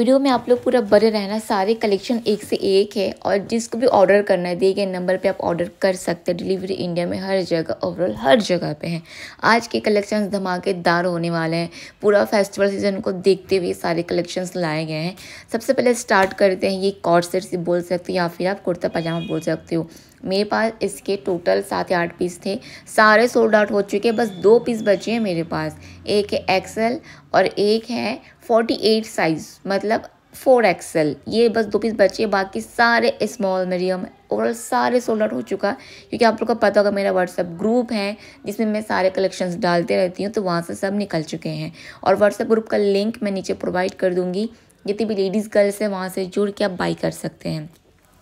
Video में आप लोग पूरा बने रहना, सारे कलेक्शन एक से एक है और जिसको भी ऑर्डर करना है, दिए गए नंबर पे आप ऑर्डर कर सकते हैं। डिलीवरी इंडिया में हर जगह ओवरऑल हर जगह पे है। आज के कलेक्शंस धमाकेदार होने वाले हैं। पूरा फेस्टिवल सीज़न को देखते हुए सारे कलेक्शंस लाए गए हैं। सबसे पहले स्टार्ट करते हैं, ये कॉर्ड सेट बोल सकते हो या फिर आप कुर्ता पजामा बोल सकते हो। मेरे पास इसके टोटल सात या आठ पीस थे। सारे सोल्ड आउट हो चुके हैं, बस दो पीस बचे हैं मेरे पास। एक है एक्सेल और एक है फोर्टी एट साइज़ मतलब फोर एक्सेल ये बस दो पीस बचे, बाकी सारे स्मॉल मीडियम ओवरऑल सारे सोल्ड आउट हो चुका। क्योंकि आप लोग को पता होगा, मेरा व्हाट्सअप ग्रुप है, जिसमें मैं सारे कलेक्शंस डालते रहती हूँ तो वहाँ से सब निकल चुके हैं। और व्हाट्सएप ग्रुप का लिंक मैं नीचे प्रोवाइड कर दूँगी। जितनी भी लेडीज़ गर्ल्स हैं, वहाँ से जुड़ के आप बाई कर सकते हैं।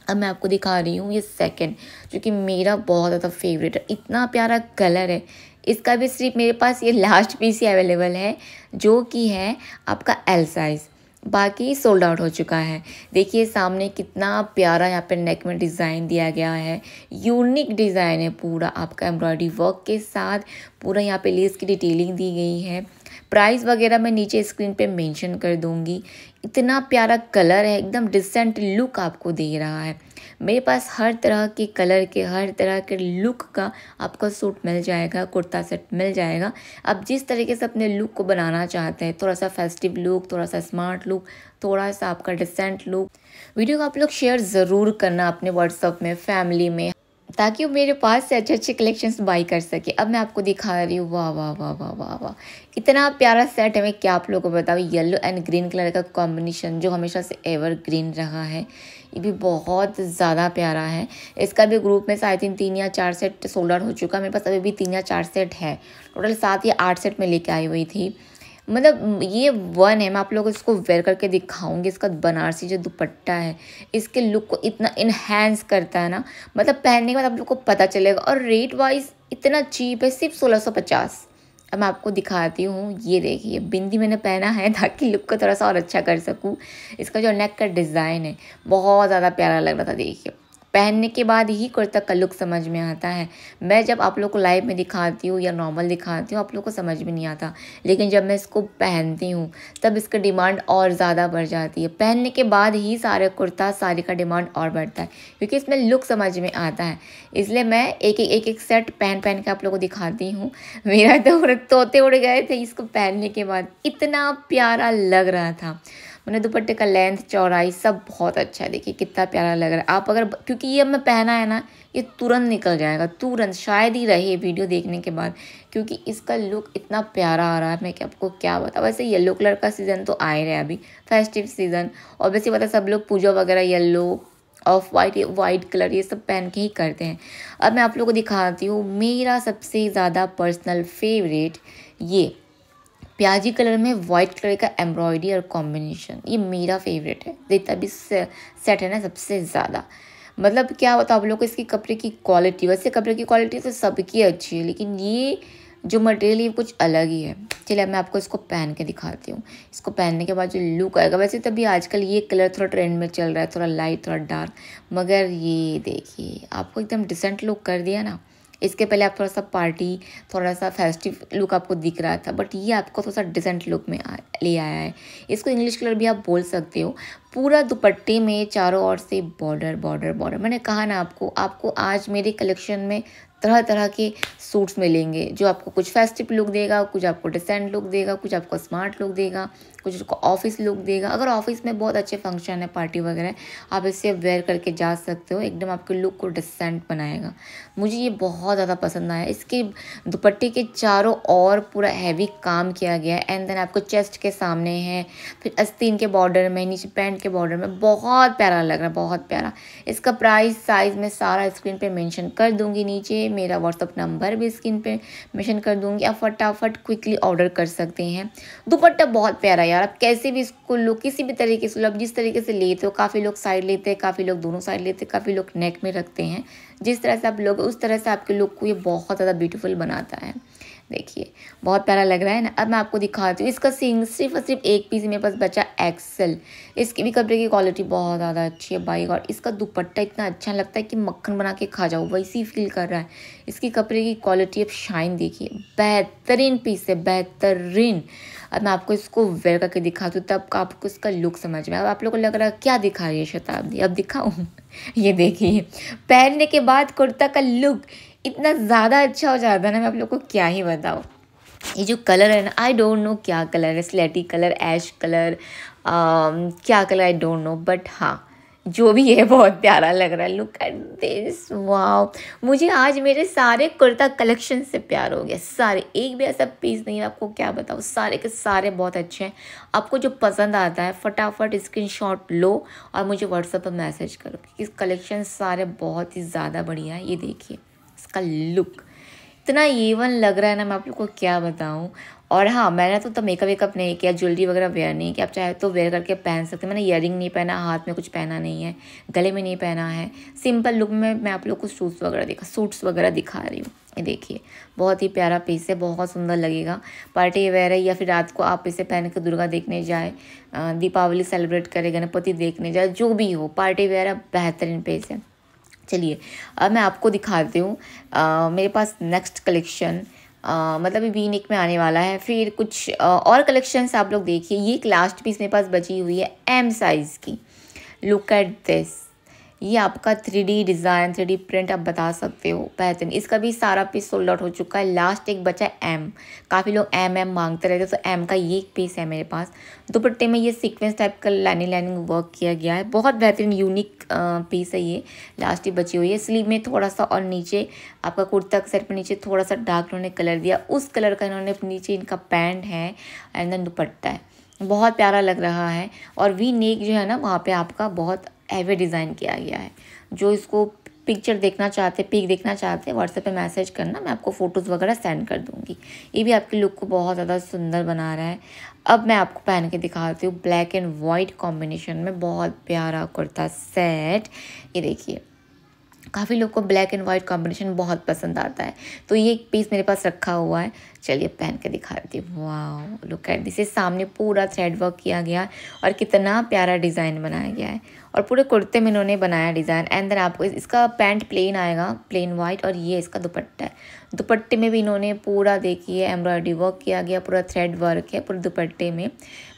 अब मैं आपको दिखा रही हूँ ये सेकंड जो कि मेरा बहुत ज़्यादा फेवरेट है। इतना प्यारा कलर है। इसका भी सिर्फ़ मेरे पास ये लास्ट पीस ही अवेलेबल है, जो कि है आपका एल साइज़ बाकी सोल्ड आउट हो चुका है। देखिए, सामने कितना प्यारा यहाँ पे नेक में डिज़ाइन दिया गया है। यूनिक डिज़ाइन है पूरा आपका एम्ब्रॉयडरी वर्क के साथ। पूरा यहाँ पे लेस की डिटेलिंग दी गई है। प्राइस वगैरह मैं नीचे स्क्रीन पे मेंशन कर दूँगी। इतना प्यारा कलर है, एकदम डिसेंट लुक आपको दे रहा है। मेरे पास हर तरह के कलर के, हर तरह के लुक का आपको सूट मिल जाएगा, कुर्ता सेट मिल जाएगा। अब जिस तरीके से अपने लुक को बनाना चाहते हैं, थोड़ा सा फेस्टिव लुक थोड़ा सा स्मार्ट लुक थोड़ा सा आपका डिसेंट लुक वीडियो को आप लोग शेयर ज़रूर करना अपने व्हाट्सअप में फैमिली में, ताकि वो मेरे पास से अच्छे अच्छे कलेक्शंस बाई कर सके। अब मैं आपको दिखा रही हूँ, वाह वाह वाह वाह वाह वाह। इतना प्यारा सेट है, मैं क्या आप लोगों को बताऊँ? येलो एंड ग्रीन कलर का कॉम्बिनेशन जो हमेशा से एवर ग्रीन रहा है। ये भी बहुत ज़्यादा प्यारा है। इसका भी ग्रुप में शायद तीन तीन या चार सेट सोल्ड हो चुका मेरे पास अभी भी तीन या चार सेट है। टोटल सात या आठ सेट में लेके आई हुई थी। मतलब ये वन है मैं आप लोगों को इसको वेयर करके दिखाऊँगी। इसका बनारसी जो दुपट्टा है, इसके लुक को इतना इन्हेंस करता है ना। मतलब पहनने के बाद आप लोग को पता चलेगा। और रेट वाइज इतना चीप है, सिर्फ़ सोलह सौ पचास। अब मैं आपको दिखाती हूँ, ये देखिए, बिंदी मैंने पहना है ताकि लुक को थोड़ा सा और अच्छा कर सकूँ। इसका जो नेक का डिज़ाइन है, बहुत ज़्यादा प्यारा लग रहा था, देखिए। पहनने के बाद ही कुर्ता का लुक समझ में आता है। मैं जब आप लोग को लाइव में दिखाती हूँ या नॉर्मल दिखाती हूँ, आप लोग को समझ में नहीं आता। लेकिन जब मैं इसको पहनती हूँ, तब इसका डिमांड और ज़्यादा बढ़ जाती है। पहनने के बाद ही सारे कुर्ता, साड़ी का डिमांड और बढ़ता है, क्योंकि इसमें लुक समझ में आता है। इसलिए मैं एक एक एक एक सेट पहन पहन के आप लोग को दिखाती हूँ। मेरा तो तोते उड़ गए थे इसको पहनने के बाद। इतना प्यारा लग रहा था। मैंने दुपट्टे का लेंथ चौड़ाई सब बहुत अच्छा है। देखिए कितना प्यारा लग रहा है। आप अगर क्योंकि ये अब मैं पहना है ना, ये तुरंत निकल जाएगा, तुरंत, शायद ही रहे वीडियो देखने के बाद, क्योंकि इसका लुक इतना प्यारा आ रहा है। मैं कि आपको क्या बता वैसे येलो कलर का सीज़न तो आ ही रहा है अभी फेस्टिव सीज़न और वैसे पता सब लोग पूजा वगैरह yellow off white white colour ये सब पहन के ही करते हैं। अब मैं आप लोगों को दिखाती हूँ, मेरा सबसे ज़्यादा पर्सनल फेवरेट ये प्याजी कलर में वाइट कलर का एम्ब्रॉयडरी और कॉम्बिनेशन। ये मेरा फेवरेट है। जितना भी सेट है ना सबसे ज़्यादा। मतलब क्या होता आप लोग को इसकी कपड़े की क्वालिटी वैसे कपड़े की क्वालिटी तो सबकी अच्छी है, लेकिन ये जो मटेरियल ये कुछ अलग ही है। चलिए मैं आपको इसको पहन के दिखाती हूँ। इसको पहनने के बाद जो लुक आएगा, वैसे तभी आजकल ये कलर थोड़ा ट्रेंड में चल रहा है, थोड़ा लाइट थोड़ा डार्क मगर ये देखिए, आपको एकदम डिसेंट लुक कर दिया ना। इसके पहले आप थोड़ा सा पार्टी थोड़ा सा फेस्टिव लुक आपको दिख रहा था बट ये आपको थोड़ा सा डिसेंट लुक में आ, ले आया है। इसको इंग्लिश कलर भी आप बोल सकते हो। पूरा दुपट्टे में चारों ओर से बॉर्डर बॉर्डर बॉर्डर मैंने कहा ना आपको आपको आज मेरे कलेक्शन में तरह तरह के सूट्स मिलेंगे जो आपको कुछ फेस्टिव लुक देगा कुछ आपको डिसेंट लुक देगा कुछ आपको स्मार्ट लुक देगा। कुछ आपको ऑफ़िस लुक देगा। अगर ऑफ़िस में बहुत अच्छे फ़ंक्शन है पार्टी वगैरह, आप इसे वेयर करके जा सकते हो। एकदम आपके लुक को डिसेंट बनाएगा। मुझे ये बहुत ज़्यादा पसंद आया। इसके दुपट्टे के चारों और पूरा हैवी काम किया गया है। एंड देन आपको चेस्ट के सामने है, फिर अस्तीन के बॉर्डर में, नीचे पैंट के बॉर्डर में। बहुत प्यारा लग रहा है, बहुत प्यारा। इसका प्राइस साइज़ मैं सारा स्क्रीन पर मैंशन कर दूँगी नीचे। मेरा व्हाट्सअप नंबर भी स्क्रीन पे मेंशन कर दूँगी। आप फटाफट क्विकली ऑर्डर कर सकते हैं। दुपट्टा बहुत प्यारा यार आप कैसे भी इसको लो किसी भी तरीके से लो आप जिस तरीके से लेते हो, काफ़ी लोग साइड लेते हैं, काफ़ी लोग दोनों साइड लेते हैं, काफ़ी लोग नेक में रखते हैं। जिस तरह से आप लोग, उस तरह से आपके लुक को ये बहुत ज़्यादा ब्यूटीफुल बनाता है। देखिए, बहुत प्यारा लग रहा है ना। अब मैं आपको दिखाती हूँ, इसका सिंग सिर्फ़ और सिर्फ़ एक पीस मेरे पास बचा एक्सेल इसकी भी कपड़े की क्वालिटी बहुत ज़्यादा अच्छी है बाई और इसका दुपट्टा इतना अच्छा लगता है कि मक्खन बना के खा जाओ, वैसी फील कर रहा है। इसकी कपड़े की क्वालिटी अब शाइन देखिए, बेहतरीन पीस है, बेहतरीन। अब मैं आपको इसको वेयर करके दिखाती हूँ, तब आपको इसका लुक समझ में अब आप लोग को लग रहा है, क्या दिखा रही है शताब्दी? अब दिखाऊँ? ये देखिए, पहनने के बाद कुर्ता का लुक इतना ज़्यादा अच्छा हो जाता है ना, मैं आप लोग को क्या ही बताऊँ। ये जो कलर है ना आई डोंट नो क्या कलर है, स्लेटी कलर, ऐश कलर क्या colour I don't know but हाँ जो भी है, बहुत प्यारा लग रहा है। लुक एट दिस वाओ मुझे आज मेरे सारे कुर्ता कलेक्शन से प्यार हो गया। सारे, एक भी ऐसा पीस नहीं है, आपको क्या बताऊँ। सारे के सारे बहुत अच्छे हैं। आपको जो पसंद आता है, फटाफट स्क्रीनशॉट लो और मुझे व्हाट्सएप पर मैसेज करो क्योंकि कलेक्शन सारे बहुत ही ज़्यादा बढ़िया है। ये देखिए। इसका लुक इतना ईवन लग रहा है ना, मैं आप लोग को क्या बताऊँ। और हाँ मैंने तो तब मेकअप वेकअप नहीं किया ज्वेलरी वगैरह वेयर नहीं किया। आप चाहे तो वेयर करके पहन सकते मैंने ईयर नहीं पहना, हाथ में कुछ पहना नहीं है, गले में नहीं पहना है। सिंपल लुक में मैं आप लोग को सूट्स वगैरह दिखा सूट्स वगैरह दिखा रही हूँ। ये देखिए, बहुत ही प्यारा पीस है, बहुत सुंदर लगेगा। पार्टी वेयर है या फिर रात को आप इसे पहन के दुर्गा देखने जाए दीपावली सेलिब्रेट करें, गणपति देखने जाए, जो भी हो पार्टी वेयर है, बेहतरीन पीस है। चलिए अब मैं आपको दिखाती हूँ। मेरे पास नेक्स्ट कलेक्शन मतलब वी नेक में आने वाला है। फिर कुछ आ, और कलेक्शंस आप लोग देखिए। ये एक लास्ट पीस मेरे पास बची हुई है एम साइज़ की। लुक एट दिस ये आपका three D design three D print आप बता सकते हो, बेहतरीन। इसका भी सारा पीस सोल्ड आउट हो चुका है। लास्ट एक बचा है एम काफ़ी लोग एम एम मांगते रहते तो एम का ये एक पीस है मेरे पास। दुपट्टे में ये सीक्वेंस टाइप का लाइनिंग लाइनिंग वर्क किया गया है। बहुत बेहतरीन यूनिक पीस है ये। लास्ट ही बची हुई है। स्लीव में थोड़ा सा और नीचे आपका कुर्ता सेट पर नीचे थोड़ा सा डार्क इन्होंने कलर दिया। उस कलर का इन्होंने नीचे इनका पैंट है एंड देन दुपट्टा है। बहुत प्यारा लग रहा है। और वी नेक जो है ना, वहाँ पे आपका बहुत हैवी डिज़ाइन किया गया है। जो इसको पिक्चर देखना चाहते पिक देखना चाहते हैं व्हाट्सएप पे मैसेज करना, मैं आपको फ़ोटोज़ वगैरह सेंड कर दूँगी। ये भी आपके लुक को बहुत ज़्यादा सुंदर बना रहा है। अब मैं आपको पहन के दिखाती हूँ ब्लैक एंड वाइट कॉम्बिनेशन में बहुत प्यारा कुर्ता सेट ये देखिए, काफ़ी लोग को ब्लैक एंड वाइट कॉम्बिनेशन बहुत पसंद आता है। तो ये एक पीस मेरे पास रखा हुआ है। चलिए पहन के दिखा देती हूँ वाह लुक एट दिस सामने पूरा थ्रेड वर्क किया गया और कितना प्यारा डिज़ाइन बनाया गया है। और पूरे कुर्ते में इन्होंने बनाया डिज़ाइन एंड देन आपको इसका पैंट प्लेन आएगा प्लेन वाइट और ये इसका दुपट्टा है. दुपट्टे में भी इन्होंने पूरा देखिए एम्ब्रॉयडरी वर्क किया गया, पूरा थ्रेड वर्क है, पूरे दुपट्टे में.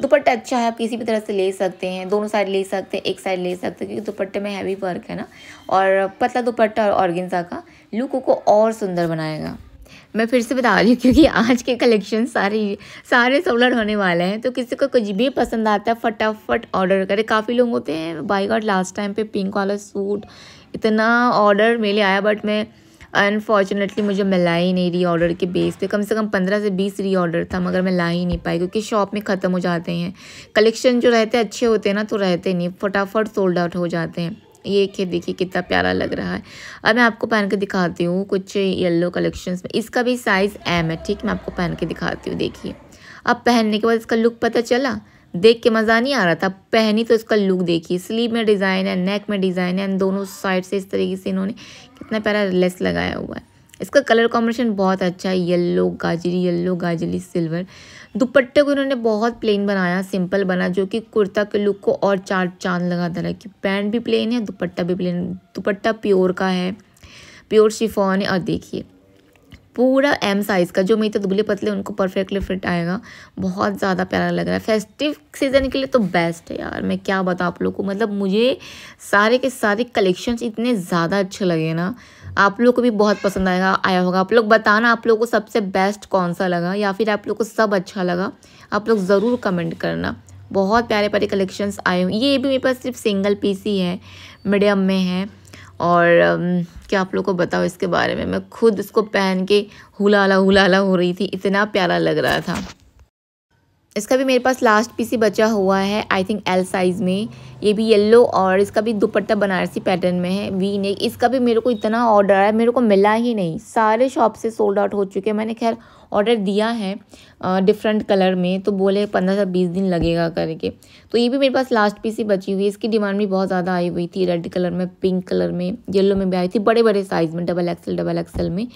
दुपट्टा अच्छा है, आप किसी भी तरह से ले सकते हैं, दोनों साइड ले सकते हैं, एक साइड ले सकते हैं, क्योंकि दुपट्टे में हैवी वर्क है ना. और पतला दुपट्टा और ऑर्गेन्जा का लुक को और सुंदर बनाएगा. मैं फिर से बता रही हूँ, क्योंकि आज के कलेक्शन सारे सारे सोलर होने वाले हैं तो किसी को कुछ भी पसंद आता है, फटाफट ऑर्डर करें। काफ़ी लोग होते हैं बाई गॉड लास्ट टाइम पे पिंक वाला सूट इतना ऑर्डर मेरे आया बट मैं अनफॉर्चुनेटली मुझे मैं ला ही नहीं रही ऑर्डर के बेस पे। कम से कम पंद्रह से बीस री ऑर्डर था, मगर मैं ला ही नहीं पाई, क्योंकि शॉप में ख़त्म हो जाते हैं। कलेक्शन जो रहते हैं, अच्छे होते हैं ना तो रहते नहीं, फटाफट सोल्ड आउट हो जाते हैं। ये एक देखिए कितना प्यारा लग रहा है। अब मैं आपको पहन के दिखाती हूँ कुछ येलो कलेक्शंस में। इसका भी साइज़ एम है, ठीक? मैं आपको पहन के दिखाती हूँ, देखिए। अब पहनने के बाद इसका लुक पता चला? देख के मज़ा नहीं आ रहा था। पहनी तो इसका लुक देखिए। स्लीव में डिज़ाइन है नेक में डिज़ाइन है, दोनों साइड से इस तरीके से इन्होंने कितना प्यारा लेस लगाया हुआ है। इसका कलर कॉम्बिनेशन बहुत अच्छा है येल्लो गाजरी येल्लो गाजरी सिल्वर दुपट्टे को इन्होंने बहुत प्लेन बनाया सिंपल बना, जो कि कुर्ता के लुक को और चार चाँद लगा दे रहा है। कि पैंट भी प्लेन है, दुपट्टा भी प्लेन दुपट्टा प्योर का है प्योर शिफॉन है। और देखिए, पूरा एम साइज़ का, जो मेरी तो दुबले पतले, उनको परफेक्टली फिट आएगा। बहुत ज़्यादा प्यारा लग रहा है। फेस्टिव सीज़न के लिए तो बेस्ट है यार। मैं क्या बताऊँ आप लोग को? मतलब मुझे सारे के सारे कलेक्शंस इतने ज़्यादा अच्छे लगे ना। आप लोग को भी बहुत पसंद आएगा, आया होगा। आप लोग बताना आप लोग को सबसे बेस्ट कौन सा लगा या फिर आप लोग को सब अच्छा लगा। आप लोग ज़रूर कमेंट करना। बहुत प्यारे प्यारे कलेक्शंस आए हुए। ये भी मेरे पास सिर्फ़ सिंगल पीस ही है मीडियम में है। और क्या आप लोग को बताओ इसके बारे में? मैं खुद इसको पहन के हुलाला हुलाला हो रही थी। इतना प्यारा लग रहा था। इसका भी मेरे पास लास्ट पीस ही बचा हुआ है आई थिंक एल साइज़ में। ये भी येलो और इसका भी दुपट्टा बनारसी पैटर्न में है वी नेक इसका भी मेरे को इतना ऑर्डर आया, मेरे को मिला ही नहीं। सारे शॉप से सोल्ड आउट हो चुके हैं। मैंने खैर ऑर्डर दिया है डिफरेंट कलर में तो बोले पंद्रह से बीस दिन लगेगा करके। तो ये भी मेरे पास लास्ट पीस ही बची हुई है। इसकी डिमांड भी बहुत ज़्यादा आई हुई थी रेड कलर में पिंक कलर में येलो में भी आई थी। बड़े बड़े साइज़ में डबल एक्सल डबल एक्सल में।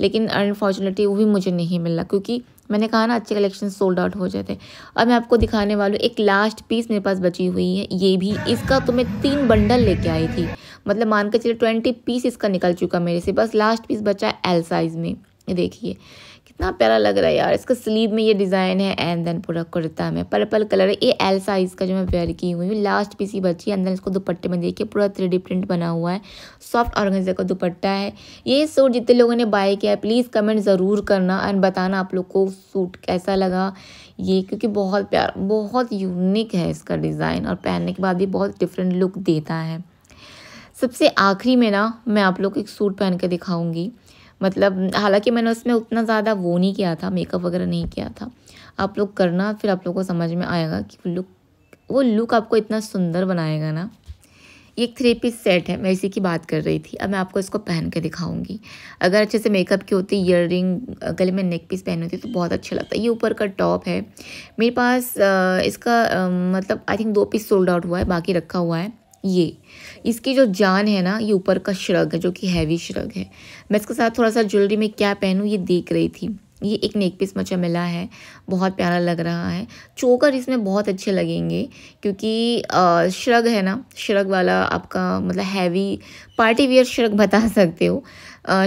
लेकिन अनफॉर्चुनेटली वो भी मुझे नहीं मिला, क्योंकि मैंने कहा ना, अच्छे कलेक्शन सोल्ड आउट हो जाते अब मैं आपको दिखाने वाली हूँ, एक लास्ट पीस मेरे पास बची हुई है, ये भी। इसका तो मैं तीन बंडल लेके आई थी। मतलब मान के चलिए ट्वेंटी पीस इसका निकल चुका मेरे से। बस लास्ट पीस बचा है एल साइज़ में। देखिए। कितना प्यारा लग रहा है यार। इसका स्लीव में ये डिज़ाइन है एंड देन पूरा कुर्ता में। पर्पल कलर है। ये एल साइज़ का जो मैं वेयर की हुई हूँ लास्ट पीस ही बची है। अंदर इसको दुपट्टे में देखिए, पूरा थ्री प्रिंट बना हुआ है। सॉफ्ट ऑर्गेन्जा का दुपट्टा है। ये सूट जितने लोगों ने बाय किया है प्लीज़ कमेंट ज़रूर करना एंड बताना आप लोग को सूट कैसा लगा ये, क्योंकि बहुत प्यार, बहुत यूनिक है इसका डिज़ाइन और पहनने के बाद भी बहुत डिफरेंट लुक देता है। सबसे आखिरी में ना, मैं आप लोग को एक सूट पहन के दिखाऊँगी। मतलब हालाँकि मैंने उसमें उतना ज़्यादा वो नहीं किया था मेकअप वगैरह नहीं किया था। आप लोग करना, फिर आप लोग को समझ में आएगा कि लुक वो लुक आपको इतना सुंदर बनाएगा ना। ये एक थ्री पीस सेट है, मैं इसी की बात कर रही थी। अब मैं आपको इसको पहन के दिखाऊँगी। अगर अच्छे से मेकअप की होती ईयर रिंग गले में नेक पीस पहनी होती तो बहुत अच्छा लगता। है ये ऊपर का टॉप है। मेरे पास इसका मतलब आई थिंक दो पीस सोल्ड आउट हुआ है, बाकी रखा हुआ है। ये। इसकी जो जान है ना, ये ऊपर का श्रग है, जो कि हैवी श्रग है। मैं इसके साथ थोड़ा सा ज्वेलरी में क्या पहनूँ, ये देख रही थी। ये एक नेक पीस मुझे मिला है, बहुत प्यारा लग रहा है। चोकर इसमें बहुत अच्छे लगेंगे, क्योंकि श्रग है ना, श्रग वाला आपका मतलब हैवी पार्टी वियर श्रग बता सकते हो।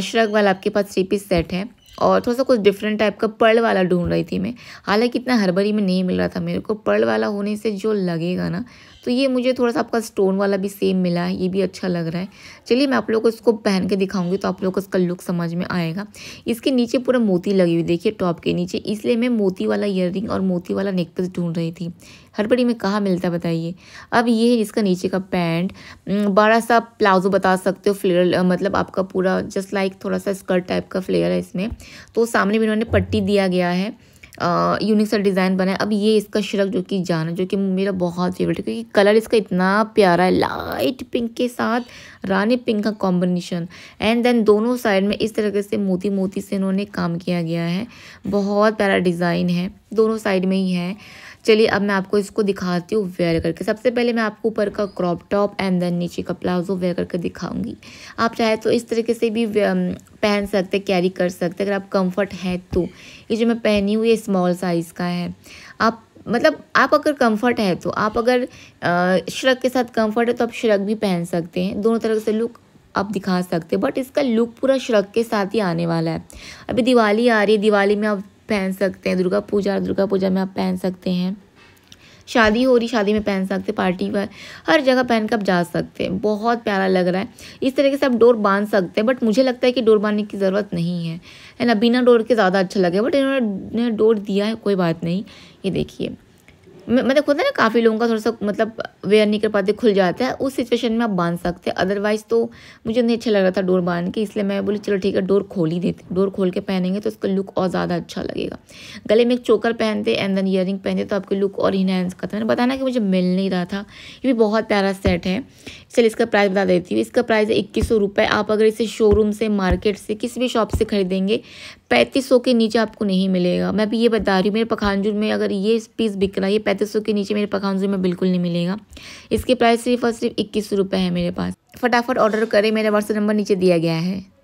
श्रग वाला आपके पास थ्री पीस सेट है। और थोड़ा सा कुछ डिफरेंट टाइप का पर्ल वाला ढूंढ रही थी मैं। हालाँकि इतना हरबरी में नहीं मिल रहा था मेरे को। पर्ल वाला होने से जो लगेगा ना तो ये मुझे थोड़ा सा आपका स्टोन वाला भी सेम मिला है, ये भी अच्छा लग रहा है। चलिए मैं आप लोग को इसको पहन के दिखाऊँगी तो आप लोग को इसका लुक समझ में आएगा। इसके नीचे पूरा मोती लगी हुई, देखिए टॉप के नीचे। इसलिए मैं मोती वाला ईयर और मोती वाला नेकलेस ढूंढ रही थी। हर बड़ी में कहाँ मिलता है बताइए। अब ये है इसका नीचे का पैंट। बड़ा सा प्लाजो बता सकते हो फ्लेयर मतलब आपका पूरा जस्ट लाइक थोड़ा सा स्कर्ट टाइप का फ्लेयर है इसमें। तो सामने भी इन्होंने पट्टी दिया गया है। यूनिक सा डिज़ाइन बना है। अब ये इसका शिरक जो कि जान, जो कि मेरा बहुत फेवरेट है, क्योंकि कलर इसका इतना प्यारा है, लाइट पिंक के साथ, रानी पिंक का कॉम्बिनेशन। एंड देन दोनों साइड में इस तरीके से मोती मोती से इन्होंने काम किया गया है। बहुत प्यारा डिज़ाइन है, दोनों साइड में ही है। चलिए अब मैं आपको इसको दिखाती हूँ वेयर करके। सबसे पहले मैं आपको ऊपर का क्रॉप टॉप एंड देन नीचे का प्लाजो वेयर करके दिखाऊँगी। आप चाहे तो इस तरीके से भी पहन सकते कैरी कर सकते, अगर आप कंफर्ट है तो। ये जो मैं पहनी हुई है स्मॉल साइज़ का है। आप मतलब आप अगर कंफर्ट है तो आप अगर श्रग के साथ कंफर्ट है तो आप श्रग भी पहन सकते हैं। दोनों तरह से लुक आप दिखा सकते हैं बट इसका लुक पूरा श्रग के साथ ही आने वाला है। अभी दिवाली आ रही है, दिवाली में आप पहन सकते हैं, दुर्गा पूजा दुर्गा पूजा में आप पहन सकते हैं। शादी हो रही, शादी में पहन सकते पार्टी पर हर जगह पहन कर आप जा सकते हैं। बहुत प्यारा लग रहा है। इस तरीके से आप डोर बाँध सकते हैं, बट मुझे लगता है कि डोर बांधने की ज़रूरत नहीं है। है ना, बिना डोर के ज़्यादा अच्छा लगे बट इन्होंने डोर दिया है, कोई बात नहीं। ये देखिए मतलब होता है ना, काफ़ी लोगों का थोड़ा सा मतलब वेयर नहीं कर पाते, खुल जाता है। उस सिचुएशन में आप बाँध सकते हैं। अदरवाइज़ तो मुझे नहीं अच्छा लग रहा था डोर बाँध के, इसलिए मैं बोली, चलो ठीक है, डोर खोल ही देते, डोर खोल के पहनेंगे तो उसका लुक और ज़्यादा अच्छा लगेगा। गले में एक चोकर पहनते एंड देन ईयर पहनते तो आपके लुक और इनहेंस करते मैंने बताना कि मुझे मिल नहीं रहा था। ये भी बहुत प्यारा सेट है। चलिए इसका प्राइस बता देती हूँ। इसका प्राइस है इक्कीस आप अगर इसे शोरूम से मार्केट से, किसी भी शॉप से खरीदेंगे पैंतीस सौ के नीचे आपको नहीं मिलेगा। मैं भी ये बता रही हूँ, मेरे पखानजूर में अगर ये पीस बिक रहा है, ये पैंतीस सौ के नीचे मेरे पखानजूर में बिल्कुल नहीं मिलेगा। इसके प्राइस सिर्फ़ और सिर्फ़ इक्कीस रुपये है मेरे पास। फटाफट ऑर्डर करें, मेरा व्हाट्सअप नंबर नीचे दिया गया है।